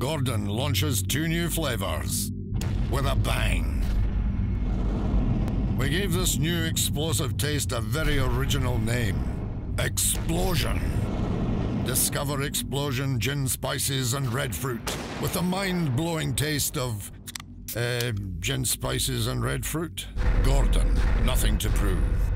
Gordon launches two new flavors with a bang. We gave this new explosive taste a very original name Xplosion. Discover Xplosion gin spices and red fruit with a mind blowing taste of. Uh, gin spices and red fruit. Gordon, nothing to prove.